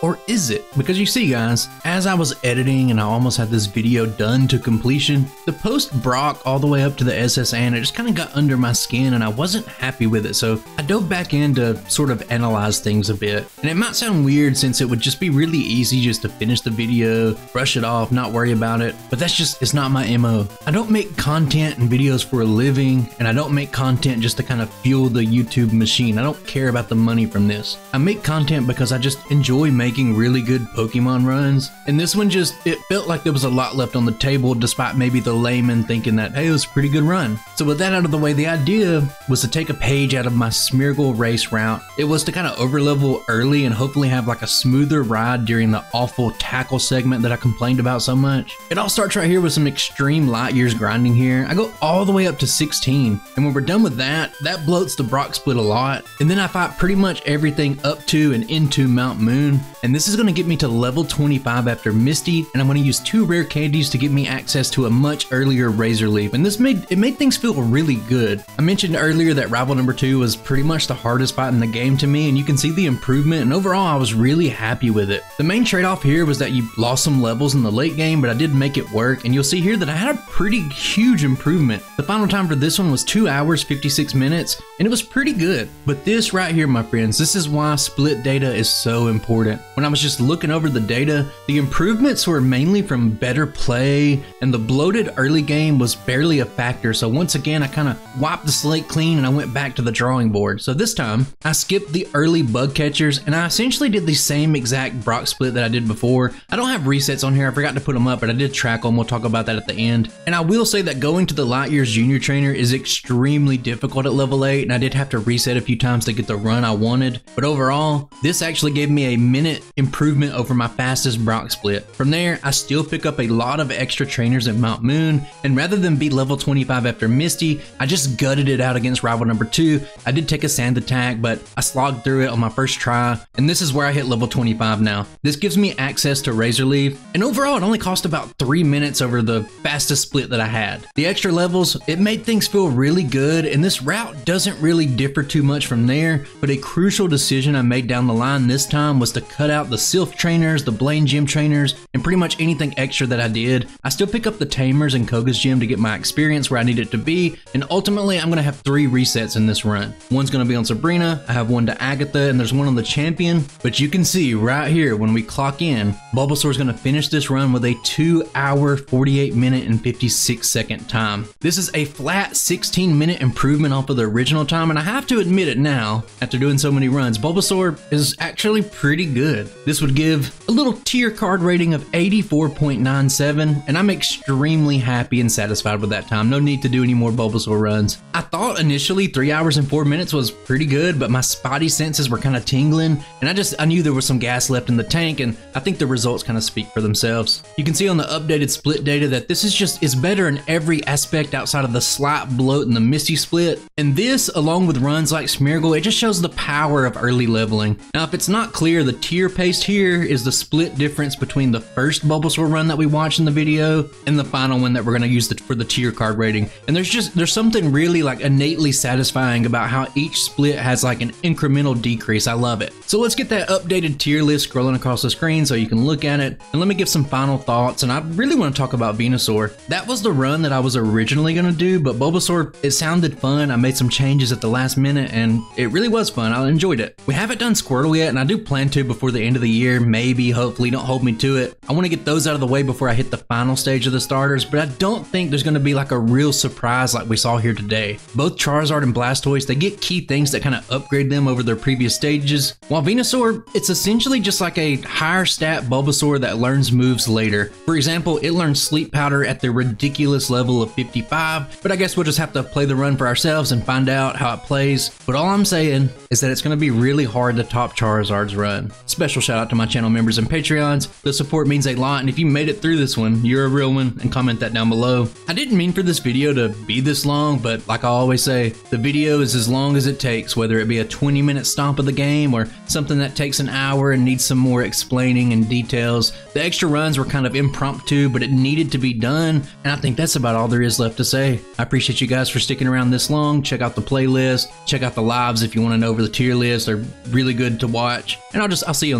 Or is it? Because you see guys, as I was editing and I almost had this video done to completion, the post Brock all the way up to the S.S. Anne, and it just kind of got under my skin and I wasn't happy with it. So I dove back in to sort of analyze things a bit. And it might sound weird since it would just be really easy just to finish the video, brush it off, not worry about it. But that's just, it's not my MO. I don't make content and videos for a living and I don't make content just to kind of fuel the YouTube machine. I don't care about the money from this. I make content because I just enjoy making making really good Pokemon runs. And this one just, it felt like there was a lot left on the table despite maybe the layman thinking that, hey, it was a pretty good run. So with that out of the way, the idea was to take a page out of my Smeargle race route. It was to kind of overlevel early and hopefully have like a smoother ride during the awful tackle segment that I complained about so much. It all starts right here with some extreme light years grinding here. I go all the way up to 16. And when we're done with that, that bloats the Brock split a lot. And then I fight pretty much everything up to and into Mount Moon and this is going to get me to level 25 after Misty, and I'm going to use two rare candies to get me access to a much earlier Razor Leaf, and this made it made things feel really good. I mentioned earlier that rival number 2 was pretty much the hardest fight in the game to me, and you can see the improvement, and overall I was really happy with it. The main trade-off here was that you lost some levels in the late game, but I did make it work, and you'll see here that I had a pretty huge improvement. The final time for this one was 2 hours 56 minutes, and it was pretty good. But this right here, my friends, this is why split data is so important. When I was just looking over the data, the improvements were mainly from better play, and the bloated early game was barely a factor. So once again, I kind of wiped the slate clean and I went back to the drawing board. So this time, I skipped the early bug catchers and I essentially did the same exact Brock split that I did before. I don't have resets on here, I forgot to put them up, but I did track them. We'll talk about that at the end. And I will say that going to the Light Years Junior Trainer is extremely difficult at level 8, and I did have to reset a few times to get the run I wanted. But overall, this actually gave me a minute improvement over my fastest Brock split. From there, I still pick up a lot of extra trainers at Mount Moon, and rather than be level 25 after Misty, I just gutted it out against rival number 2. I did take a sand attack, but I slogged through it on my first try, and this is where I hit level 25 now. This gives me access to Razor Leaf, and overall it only cost about 3 minutes over the fastest split that I had. The extra levels, it made things feel really good, and this route doesn't really differ too much from there, but a crucial decision I made down the line this time was to cut out the Silph trainers, the Blaine Gym trainers, and pretty much anything extra that I did. I still pick up the Tamers and Koga's Gym to get my experience where I need it to be, and ultimately I'm going to have three resets in this run. One's going to be on Sabrina, I have one to Agatha, and there's one on the Champion, but you can see right here when we clock in, Bulbasaur's going to finish this run with a 2 hour, 48 minute, and 56 second time. This is a flat 16 minute improvement off of the original time, and I have to admit it now, after doing so many runs, Bulbasaur is actually pretty good. This would give a little tier card rating of 84.97, and I'm extremely happy and satisfied with that time. No need to do any more Bulbasaur runs. I thought initially 3 hours and 4 minutes was pretty good, but my spotty senses were kind of tingling, and I just I knew there was some gas left in the tank, and I think the results kind of speak for themselves. You can see on the updated split data that this is just is better in every aspect outside of the slight bloat and the Misty split, and this, along with runs like Smeargle, it just shows the power of early leveling. Now, if it's not clear, the tier paste here is the split difference between the first Bulbasaur run that we watched in the video and the final one that we're going to use the, for the tier card rating. And there's just there's something really like innately satisfying about how each split has like an incremental decrease. I love it. So let's get that updated tier list scrolling across the screen so you can look at it. And let me give some final thoughts. And I really want to talk about Venusaur. That was the run that I was originally going to do, but Bulbasaur, it sounded fun. I made some changes at the last minute and it really was fun. I enjoyed it. We haven't done Squirtle yet, and I do plan to before the end of the year. Maybe, hopefully, don't hold me to it. I want to get those out of the way before I hit the final stage of the starters, but I don't think there's going to be like a real surprise like we saw here today. Both Charizard and Blastoise, they get key things that kind of upgrade them over their previous stages, while Venusaur, it's essentially just like a higher stat Bulbasaur that learns moves later. For example, it learns Sleep Powder at the ridiculous level of 55, but I guess we'll just have to play the run for ourselves and find out how it plays. But all I'm saying is that it's going to be really hard to top Charizard's run. Special shout out to my channel members and Patreons. The support means a lot, and if you made it through this one, you're a real one, and comment that down below. I didn't mean for this video to be this long, but like I always say, the video is as long as it takes, whether it be a 20 minute stomp of the game or something that takes an hour and needs some more explaining and details. The extra runs were kind of impromptu, but it needed to be done, and I think that's about all there is left to say. I appreciate you guys for sticking around this long. Check out the playlist, check out the lives if you want to know over the tier list. They're really good to watch. And I'll just I'll see you